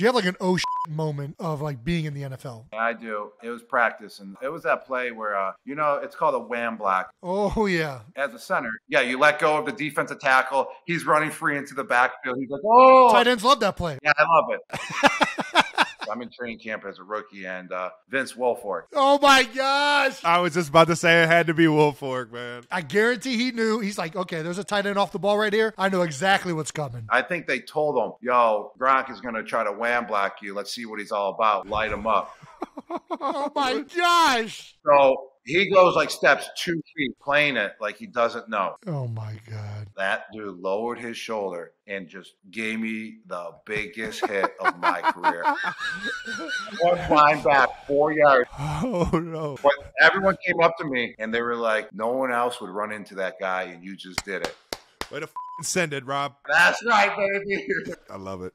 Do you have like an oh shit moment of like being in the NFL? I do. It was practice, and it was that play where, uh, you know, it's called a wham block. Oh yeah. As a center, yeah, you let go of the defensive tackle. He's running free into the backfield. He's like, oh, Tight ends love that play. yeah, I love it. I'm in training camp as a rookie, and uh, Vince Wilfork. Oh my gosh. I was just about to say it had to be Wilfork, man. I guarantee he knew. He's like, okay, there's a tight end off the ball right here. I know exactly what's coming. I think they told him, "Yo, Gronk is going to try to wham block you. Let's see what he's all about. Light him up." Oh my gosh. So he goes like steps two feet, playing it like he doesn't know. Oh my god. That dude lowered his shoulder and just gave me the biggest hit of my career. One line back, four yards. Oh no. But everyone came up to me and they were like, "No one else would run into that guy, and you just did it." Way to f- send it, Rob. That's right, baby. I love it.